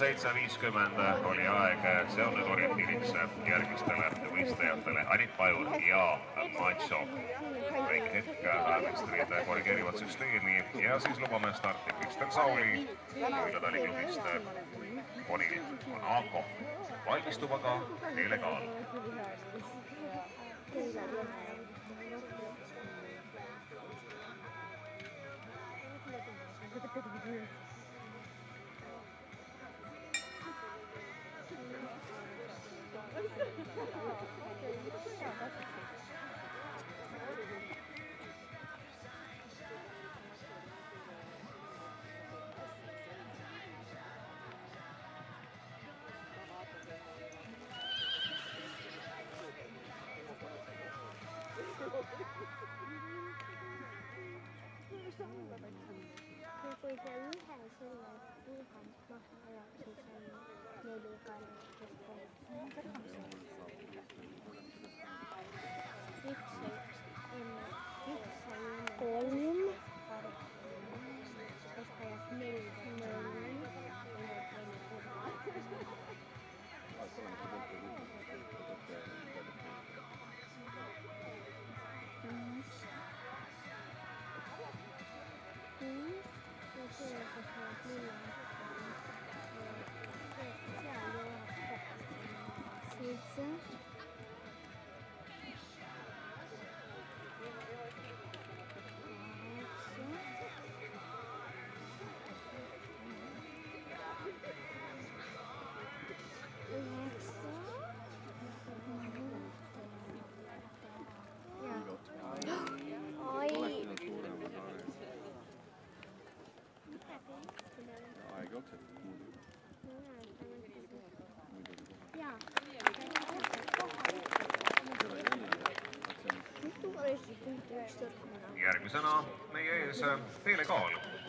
seitse viiskümmend oli aeg, see on nüüd orientiiriks järgmistele võistlejatele. Anit Pajur ja Macho. väike hetk, meistrid korrigeerivad süsteemi ja siis lubame starti Kristjan Sauli, Jüri taliklubist Konil on Aako. valmistub aga Tôi quay ra lúc hàng xưa này ja see, kus need lilled aeg jookseb muidugi. jaa. järgmisena meie ees Teele Kaal